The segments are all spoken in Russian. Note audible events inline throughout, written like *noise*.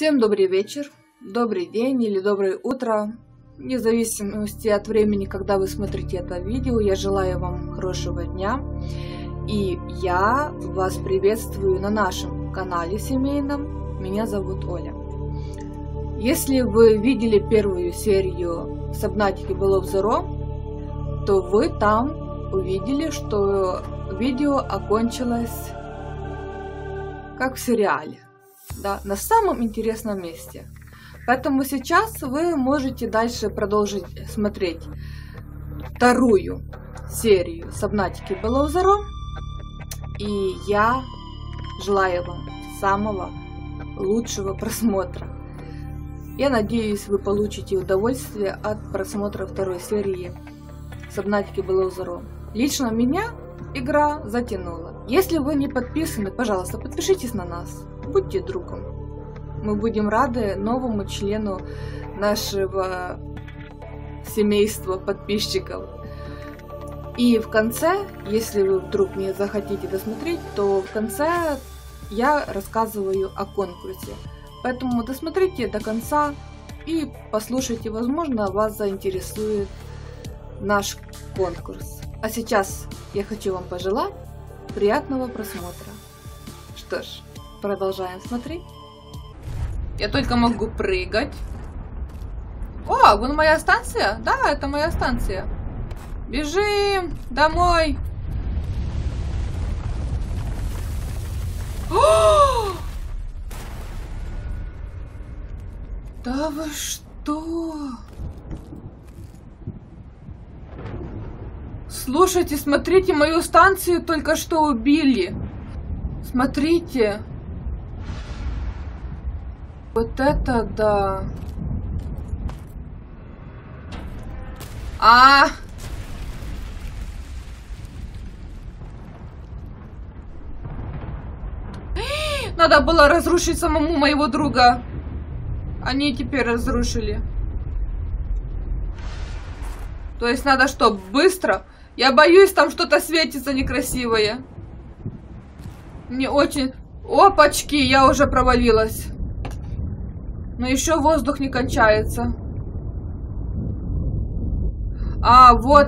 Всем добрый вечер, добрый день или доброе утро. Вне зависимости от времени, когда вы смотрите это видео, я желаю вам хорошего дня. И я вас приветствую на нашем канале семейном. Меня зовут Оля. Если вы видели первую серию Сабнатики Белов Зеро, то вы там увидели, что видео окончилось как в сериале да, на самом интересном месте. Поэтому сейчас вы можете дальше продолжить смотреть вторую серию Сабнатики Белоузеро. И я желаю вам самого лучшего просмотра. Я надеюсь, вы получите удовольствие от просмотра второй серии Сабнатики Белоузеро. Лично меня игра затянула. Если вы не подписаны, пожалуйста, подпишитесь на нас будьте другом. Мы будем рады новому члену нашего семейства подписчиков. И в конце, если вы вдруг не захотите досмотреть, то в конце я рассказываю о конкурсе. Поэтому досмотрите до конца и послушайте, возможно, вас заинтересует наш конкурс. А сейчас я хочу вам пожелать приятного просмотра. Что ж, Продолжаем смотреть. Я только могу прыгать. О, вон моя станция? Да, это моя станция. Бежим домой. О! Да вы что? Слушайте, смотрите, мою станцию только что убили. Смотрите. Вот это да. А! Надо было разрушить самому моего друга. Они теперь разрушили. То есть надо что, быстро? Я боюсь, там что-то светится некрасивое. Мне очень... Опачки, я уже провалилась. Но еще воздух не кончается. А, вот.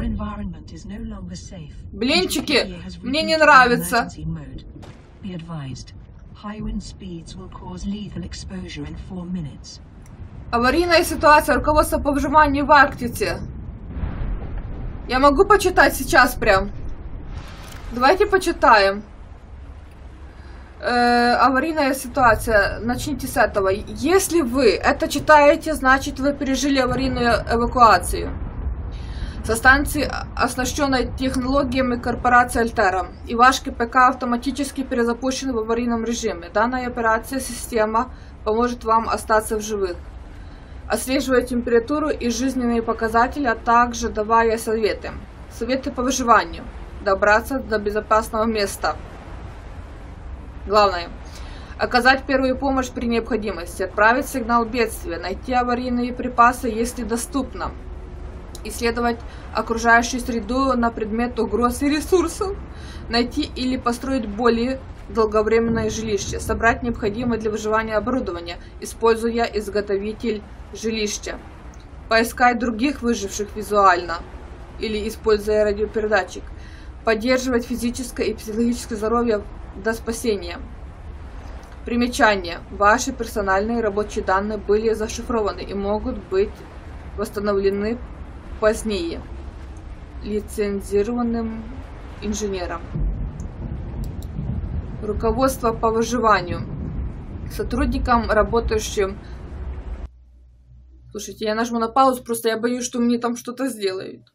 Блинчики, мне не нравится. Аварийная ситуация. Руководство по выживанию в Арктике. Я могу почитать сейчас прям? Давайте почитаем э, аварийная ситуация, начните с этого. Если вы это читаете, значит вы пережили аварийную эвакуацию со станции, оснащенной технологиями корпорации Альтера, и ваш КПК автоматически перезапущен в аварийном режиме. Данная операция система поможет вам остаться в живых, отслеживая температуру и жизненные показатели, а также давая советы. Советы по выживанию. Добраться до безопасного места – Главное. Оказать первую помощь при необходимости, отправить сигнал бедствия, найти аварийные припасы, если доступно, исследовать окружающую среду на предмет угроз и ресурсов, найти или построить более долговременное жилище, собрать необходимое для выживания оборудование, используя изготовитель жилища, поискать других выживших визуально или используя радиопередатчик, поддерживать физическое и психологическое здоровье до спасения. Примечание. Ваши персональные рабочие данные были зашифрованы и могут быть восстановлены позднее лицензированным инженером. Руководство по выживанию. Сотрудникам, работающим... Слушайте, я нажму на паузу, просто я боюсь, что мне там что-то сделают.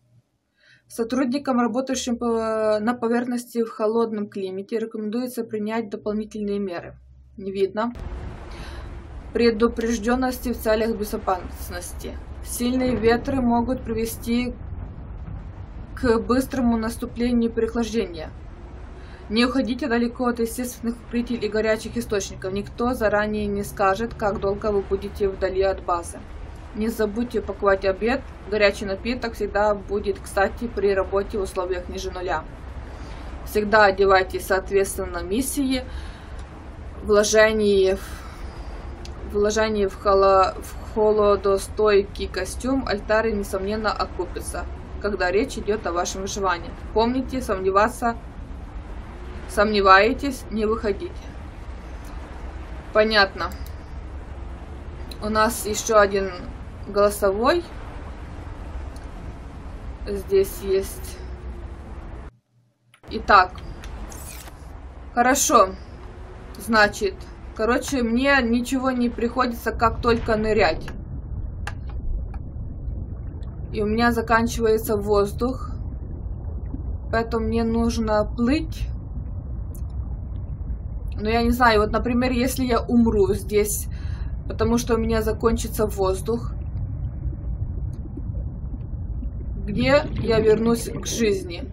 Сотрудникам, работающим на поверхности в холодном климате, рекомендуется принять дополнительные меры. Не видно. Предупрежденности в целях безопасности. Сильные ветры могут привести к быстрому наступлению переохлаждения. Не уходите далеко от естественных укрытий и горячих источников. Никто заранее не скажет, как долго вы будете вдали от базы. Не забудьте упаковать обед. Горячий напиток всегда будет кстати при работе в условиях ниже нуля. Всегда одевайтесь соответственно миссии, вложений в вложение в, холо... в холодостойкий костюм альтари, несомненно, окупится, когда речь идет о вашем выживании. Помните, сомневаться... Сомневаетесь, не выходите. Понятно. У нас еще один голосовой. Здесь есть. Итак. Хорошо. Значит, короче, мне ничего не приходится, как только нырять. И у меня заканчивается воздух. Поэтому мне нужно плыть. Но я не знаю, вот, например, если я умру здесь, потому что у меня закончится воздух, где я вернусь к жизни?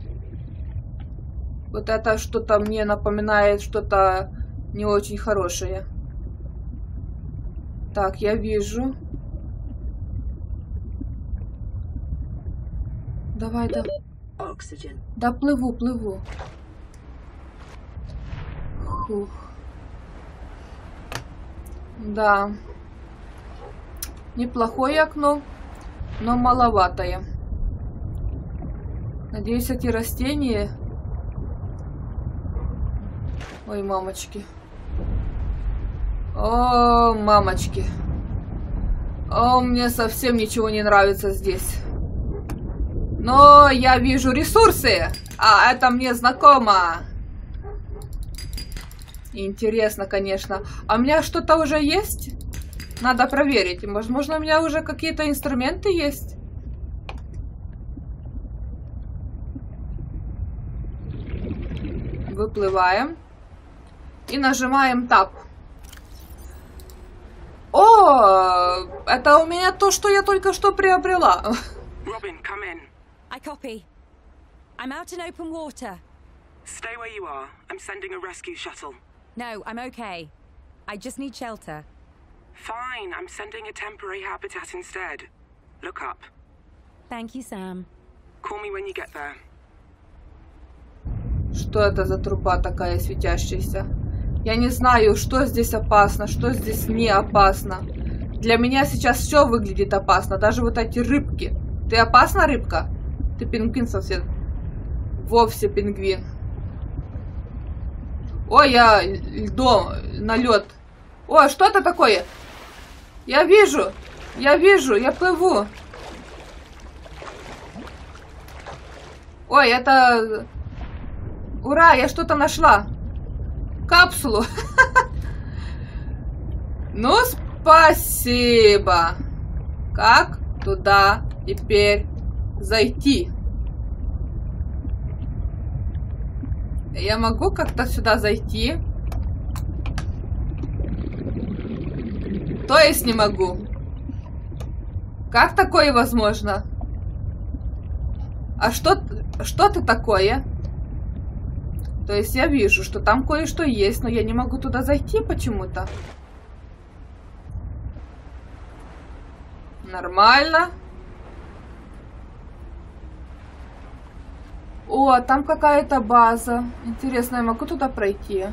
Вот это что-то мне напоминает что-то не очень хорошее. Так, я вижу. Давай, да. Да, плыву, плыву. Фух. Да. Неплохое окно, но маловатое. Надеюсь, эти растения... Ой, мамочки. О, мамочки. О, мне совсем ничего не нравится здесь. Но я вижу ресурсы, а это мне знакомо. Интересно, конечно. А у меня что-то уже есть? Надо проверить. Возможно, у меня уже какие-то инструменты есть. Выплываем. И нажимаем Tab. О, это у меня то, что я только что приобрела. Robin, come in. I copy. I'm out in open water. Stay where you are. I'm sending a rescue shuttle. No, I'm okay. I just need shelter. Fine, I'm sending a temporary habitat instead. Look up. Thank you, Sam. Call me when you get there. Что это за труба такая светящаяся? Я не знаю, что здесь опасно, что здесь не опасно. Для меня сейчас все выглядит опасно, даже вот эти рыбки. Ты опасна, рыбка? Ты пингвин совсем. Вовсе пингвин. Ой, я льдом на лед. Ой, что это такое? Я вижу, я вижу, я плыву. Ой, это... Ура, я что-то нашла. Капсулу. *laughs* Ну, спасибо. Как туда теперь зайти? Я могу как-то сюда зайти? То есть не могу. Как такое возможно? А что, что ты такое? То есть я вижу, что там кое-что есть, но я не могу туда зайти почему-то. Нормально. О, там какая-то база. Интересно, я могу туда пройти?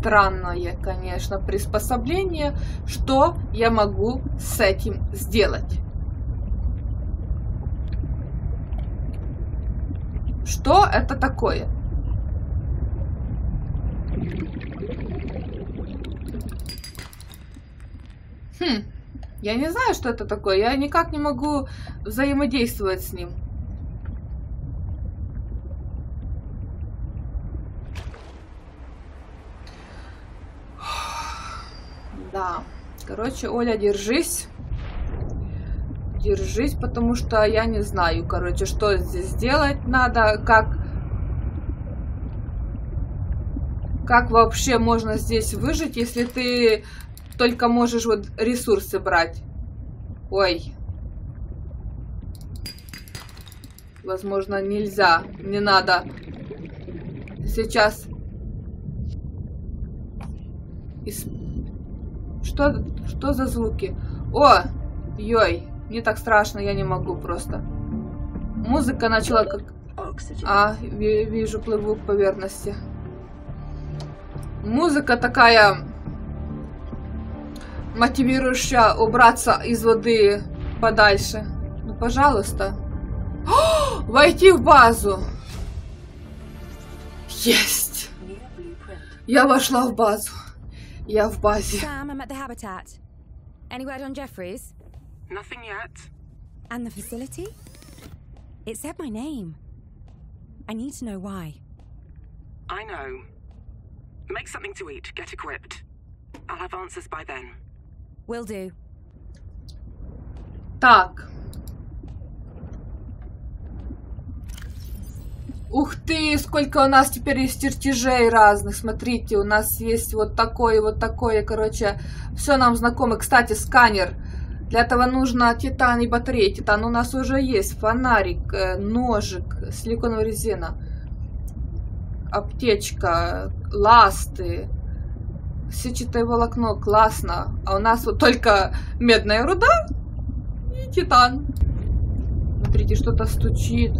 Странное, конечно, приспособление. Что я могу с этим сделать? Что это такое? Хм, я не знаю, что это такое. Я никак не могу взаимодействовать с ним. Да. Короче, Оля, держись. Держись, потому что я не знаю, короче, что здесь делать надо, как... Как вообще можно здесь выжить, если ты только можешь вот ресурсы брать. Ой. Возможно, нельзя. Не надо. Сейчас. Ис... Что, что за звуки? О! Йой. Не так страшно, я не могу просто. Музыка начала как... А, ви- вижу, плыву к поверхности. Музыка такая мотивирующая убраться из воды подальше. Ну, пожалуйста. О, войти в базу. Есть. Я вошла в базу. Я в базе. Sam, I'm at the habitat. Any word on Jeffries? Nothing yet. And the facility? It said my name. I need to know why. I know. Make something to eat, get equipped. I'll have answers by then. Will do. Так. Ух ты, сколько у нас теперь есть чертежей разных. Смотрите, у нас есть вот такое, вот такое. Короче, все нам знакомо. Кстати, сканер. Для этого нужно титан и батарея. Титан у нас уже есть. Фонарик, э, ножик, силиконовая резина. Аптечка, ласты. Сетчатое волокно, классно. А у нас вот только медная руда и титан. Смотрите, что-то стучит.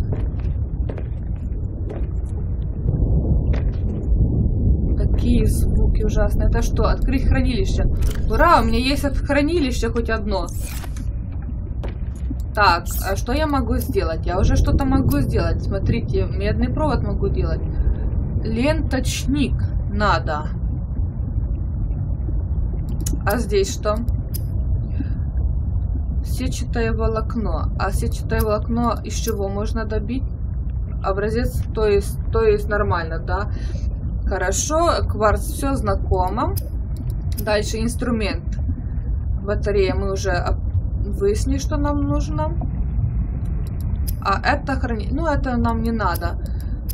Такие звуки ужасные. Это что? Открыть хранилище. Ура, у меня есть от хранилища хоть одно. Так, а что я могу сделать? Я уже что-то могу сделать. Смотрите, медный провод могу делать. Ленточник надо. А здесь что? Сетчатое волокно. А сетчатое волокно из чего можно добить? Образец, то есть, то есть нормально, да? Хорошо, кварц, все знакомо. Дальше инструмент. Батарея мы уже выяснили, что нам нужно. А это хранилище. Ну, это нам не надо.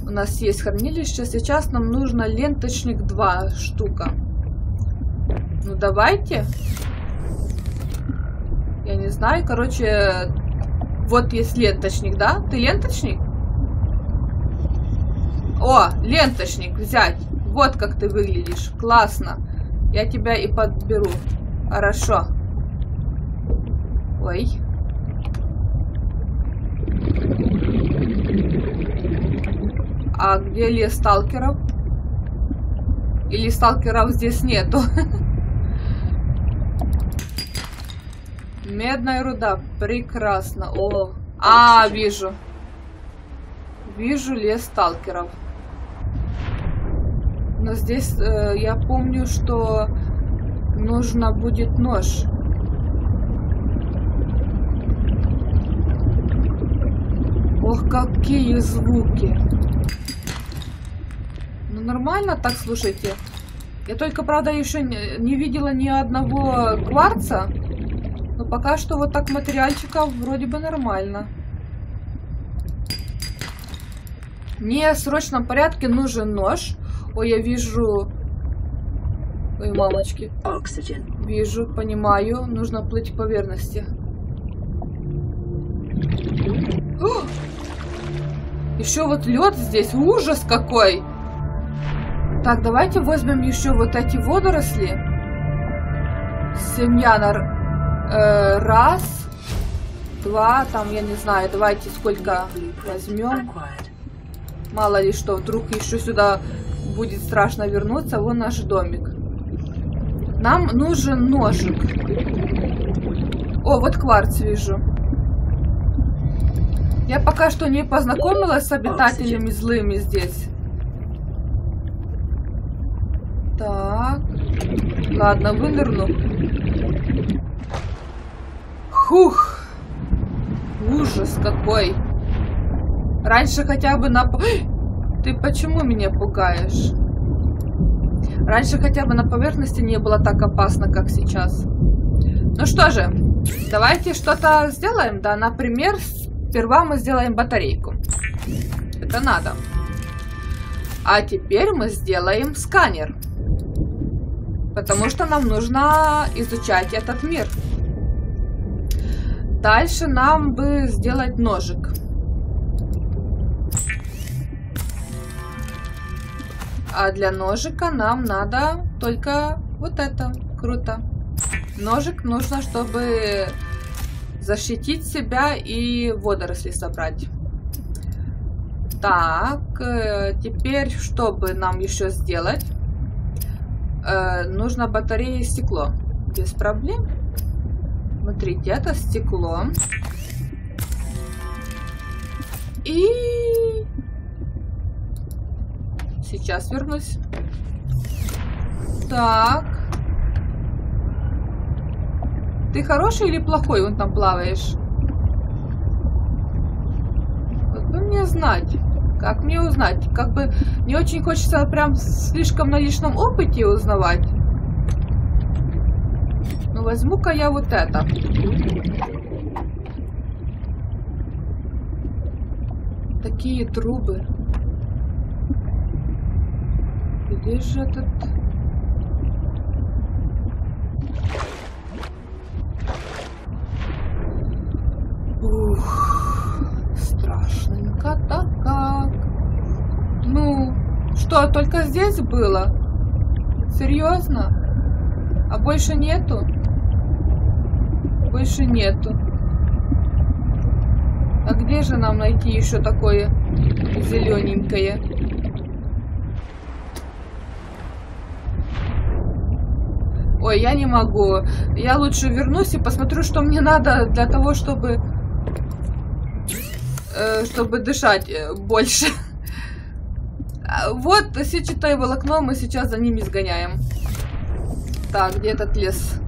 У нас есть хранилище. Сейчас нам нужно ленточник 2 штука. Ну, давайте. Я не знаю. Короче, вот есть ленточник, да? Ты ленточник? О, ленточник взять. Вот как ты выглядишь. Классно. Я тебя и подберу. Хорошо. Ой. А где лес сталкеров? Или сталкеров здесь нету? Медная руда. Прекрасно. О. А, вижу. Вижу лес сталкеров. Но здесь э, я помню, что нужно будет нож. Ох, какие звуки. Ну нормально так, слушайте. Я только, правда, еще не, не видела ни одного кварца. Но пока что вот так материальчиков вроде бы нормально. Мне в срочном порядке нужен нож. Ой, я вижу... Ой, мамочки. Oxygen. Вижу, понимаю. Нужно плыть к поверхности. О! Еще вот лед здесь. Ужас какой! Так, давайте возьмем еще вот эти водоросли. Семья на... э, раз, два, там, я не знаю, давайте сколько возьмем. Мало ли что, вдруг еще сюда будет страшно вернуться. Вон наш домик. Нам нужен ножик. О, вот кварц вижу. Я пока что не познакомилась с обитателями злыми здесь. Так. Ладно, вынырну. Хух. Ужас какой. Раньше хотя бы на... по- Ты почему меня пугаешь? Раньше хотя бы на поверхности не было так опасно, как сейчас. Ну что же, давайте что-то сделаем. Да, например, сперва мы сделаем батарейку. Это надо. А теперь мы сделаем сканер. Потому что нам нужно изучать этот мир. Дальше нам бы сделать ножик. А для ножика нам надо только вот это. Круто. Ножик нужно, чтобы защитить себя и водоросли собрать. Так, э, теперь, чтобы нам еще сделать, э, нужно батарея и стекло. Без проблем. Смотрите, это стекло. И... Сейчас вернусь. Так. Ты хороший или плохой вон там плаваешь? Вот бы мне знать. Как мне узнать? Как бы не очень хочется прям слишком на личном опыте узнавать. Ну, возьму-ка я вот это. Такие трубы. Где же этот... Ух, страшненько-то как. Ну, что, только здесь было? Серьезно? А больше нету? Больше нету. А где же нам найти еще такое зелененькое? Ой, я не могу. Я лучше вернусь и посмотрю, что мне надо для того, чтобы... Э, чтобы дышать э, больше. *laughs* Вот сетчатое волокно, мы сейчас за ними сгоняем. Так, где этот лес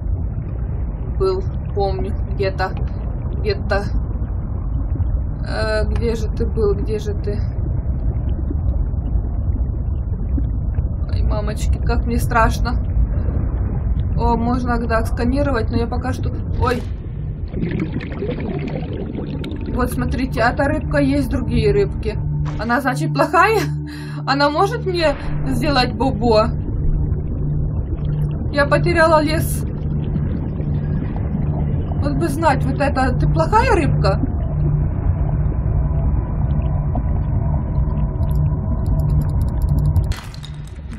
был? Помню, где-то. Где-то. Э, где же ты был? Где же ты? Ой, мамочки, как мне страшно. О, можно да, сканировать, но я пока что... Ой! Вот, смотрите, эта рыбка есть другие рыбки. Она, значит, плохая? *laughs* Она может мне сделать бобо? Я потеряла лес. Вот бы знать, вот это... Ты плохая рыбка?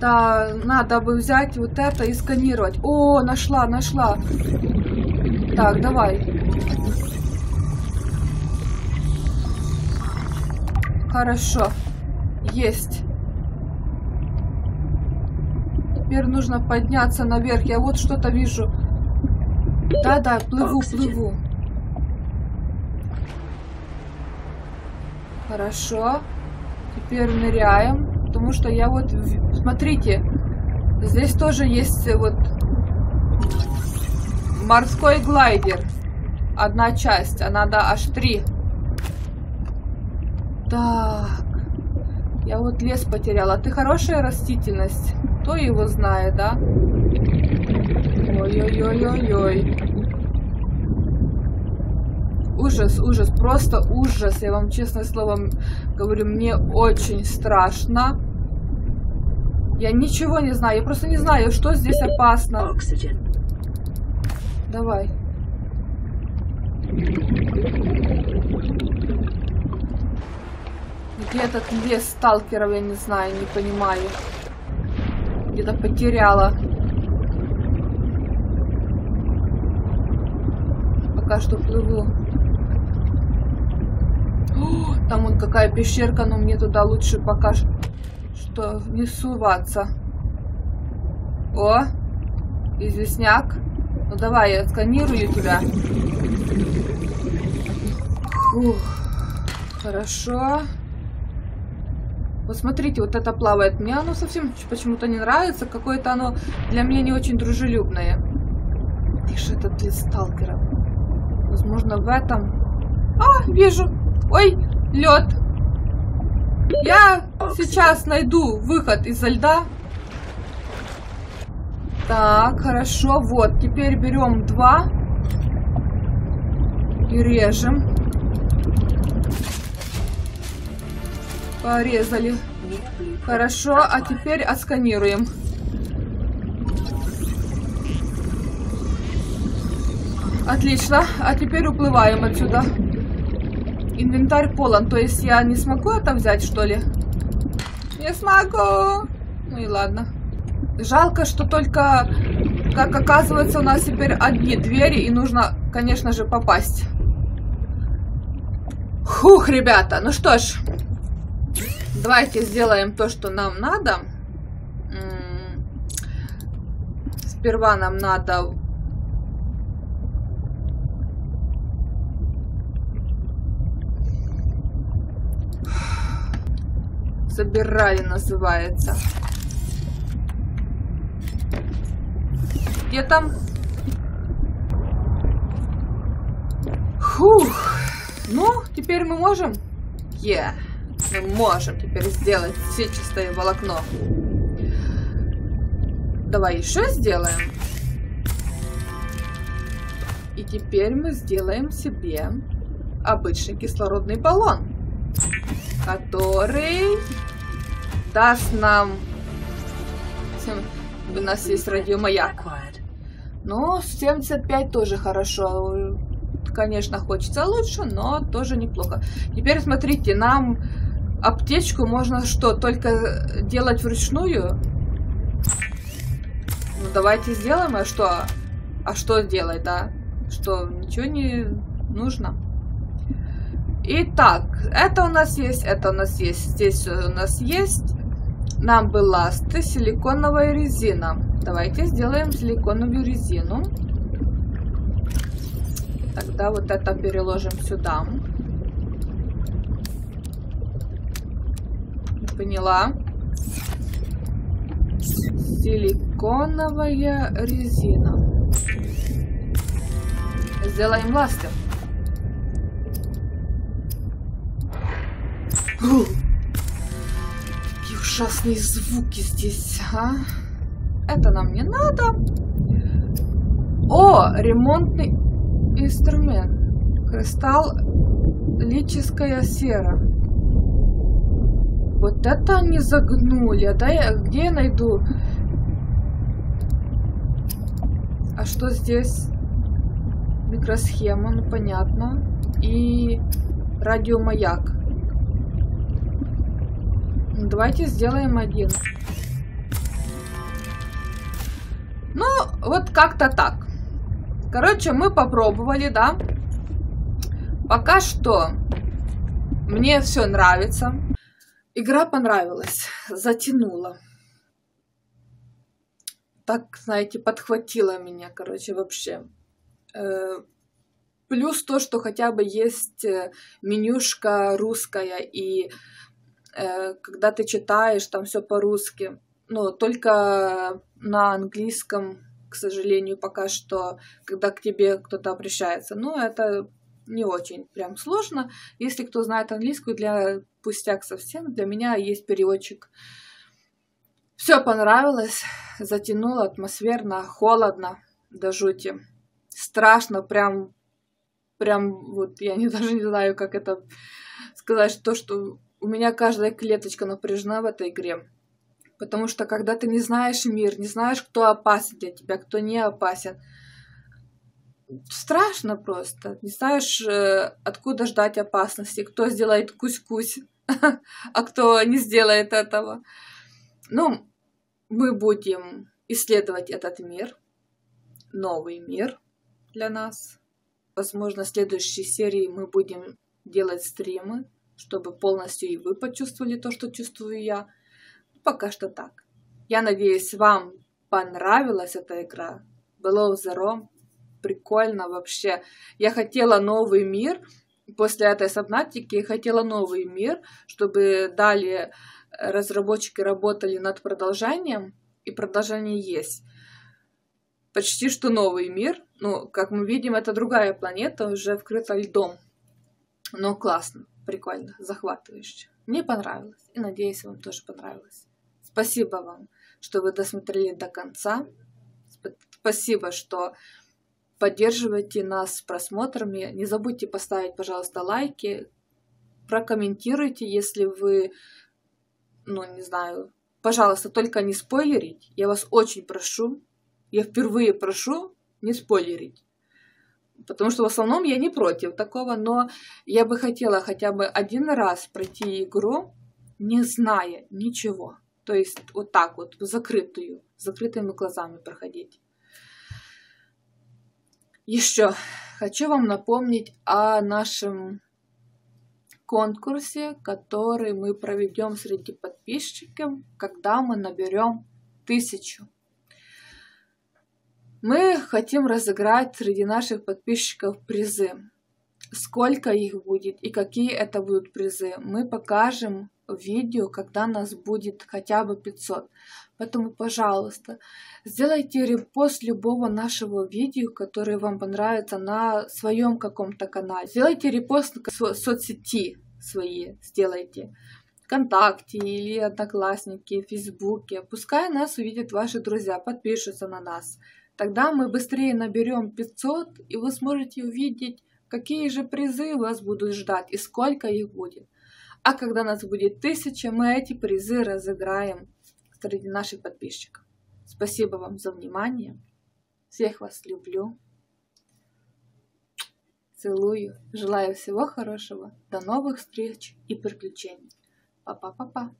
Да, надо бы взять вот это и сканировать. О, нашла, нашла. Так, давай. Хорошо. Есть. Теперь нужно подняться наверх. Я вот что-то вижу. Да-да, плыву, плыву. Хорошо. Теперь ныряем. Потому что я вот... Смотрите. Здесь тоже есть вот... Морской глайдер. Одна часть. А надо аж три. Так. Я вот лес потеряла. Ты хорошая растительность? Кто его знает, да? Ой-ой-ой-ой-ой. Ужас, ужас, просто ужас. Я вам честное слово говорю, мне очень страшно. Я ничего не знаю, я просто не знаю, что здесь опасно. Давай. Где этот лес сталкеров, я не знаю, не понимаю. Где-то потеряла. Пока что плыву. О, там вот какая пещерка, но мне туда лучше пока что не суваться. О, известняк. Ну давай, я сканирую тебя. Фух, хорошо. Вот смотрите, вот это плавает. Мне оно совсем почему-то не нравится. Какое-то оно для меня не очень дружелюбное. Же этот лес сталкера. Возможно, в этом... А, вижу. Ой, лед. Я сейчас найду выход изо льда. Так, хорошо. Вот, теперь берем два. И режем. Порезали. Хорошо, а теперь отсканируем. Отлично, а теперь уплываем отсюда. Инвентарь полон, то есть я не смогу это взять, что ли? Не смогу. Ну и ладно. Жалко, что только, как оказывается, у нас теперь одни двери, и нужно, конечно же, попасть. Хух, ребята, ну что ж. Давайте сделаем то, что нам надо. Сперва нам надо собирали называется. Где там? Фух. Ну, теперь мы можем? Yeah. Мы можем теперь сделать все чистое волокно. Давай еще сделаем. И теперь мы сделаем себе обычный кислородный баллон, который даст нам... У нас есть радиомаяк. Но 75 тоже хорошо. Конечно, хочется лучше, но тоже неплохо. Теперь смотрите, нам аптечку можно что, только делать вручную? Ну, давайте сделаем, а что? А что делать, да? Что, ничего не нужно? Итак, это у нас есть, это у нас есть, здесь у нас есть. Нам бы ласты, силиконовая резина. Давайте сделаем силиконовую резину. Тогда вот это переложим сюда. Поняла. Силиконовая резина. Сделаем ласты. Какие ужасные звуки здесь, а? Это нам не надо. О, ремонтный инструмент. Кристалл лическая сера. Вот это они загнули. А да я, где я найду? А что здесь? Микросхема, ну понятно. И радиомаяк. Давайте сделаем один. Ну, вот как-то так. Короче, мы попробовали, да. Пока что мне все нравится. Игра понравилась, затянула. Так, знаете, подхватила меня, короче, вообще. Э, плюс то, что хотя бы есть э, менюшка русская, и когда ты читаешь, там все по-русски. Но только на английском к сожалению, пока что, когда к тебе кто-то обращается. Но это не очень прям сложно. Если кто знает английскую, для пустяк совсем, для меня есть переводчик. Все понравилось, затянуло атмосферно, холодно, до жути. Страшно, прям, прям, вот я не, *laughs* даже не знаю, как это сказать, то, что у меня каждая клеточка напряжена в этой игре. Потому что когда ты не знаешь мир, не знаешь, кто опасен для тебя, кто не опасен, страшно просто. Не знаешь, э, откуда ждать опасности, кто сделает кусь-кусь, *laughs* а кто не сделает этого. Ну, мы будем исследовать этот мир, новый мир для нас. Возможно, в следующей серии мы будем делать стримы, чтобы полностью и вы почувствовали то, что чувствую я. Пока что так. Я надеюсь, вам понравилась эта игра. Below Zero. Прикольно вообще. Я хотела новый мир. После этой сабнатики хотела новый мир, чтобы далее разработчики работали над продолжением. И продолжение есть. Почти что новый мир. Ну, как мы видим, это другая планета, уже вкрыта льдом. Но классно, прикольно, захватывающе. Мне понравилось. И надеюсь, вам тоже понравилось. Спасибо вам, что вы досмотрели до конца. Спасибо, что поддерживаете нас просмотрами. Не забудьте поставить, пожалуйста, лайки. Прокомментируйте, если вы, ну, не знаю, пожалуйста, только не спойлерить. Я вас очень прошу. Я впервые прошу не спойлерить. Потому что в основном я не против такого, но я бы хотела хотя бы один раз пройти игру, не зная ничего. То есть вот так вот, в закрытую, закрытыми глазами проходить. Еще хочу вам напомнить о нашем конкурсе, который мы проведем среди подписчиков, когда мы наберем тысячу. Мы хотим разыграть среди наших подписчиков призы. Сколько их будет и какие это будут призы, мы покажем видео, когда нас будет хотя бы 500. Поэтому, пожалуйста, сделайте репост любого нашего видео, которое вам понравится на своем каком-то канале. Сделайте репост в соцсети свои, сделайте. ВКонтакте или Одноклассники, Фейсбуке. Пускай нас увидят ваши друзья, подпишутся на нас. Тогда мы быстрее наберем 500, и вы сможете увидеть, какие же призы вас будут ждать и сколько их будет. А когда нас будет тысяча, мы эти призы разыграем среди наших подписчиков. Спасибо вам за внимание. Всех вас люблю. Целую. Желаю всего хорошего. До новых встреч и приключений. Па-па-па-па.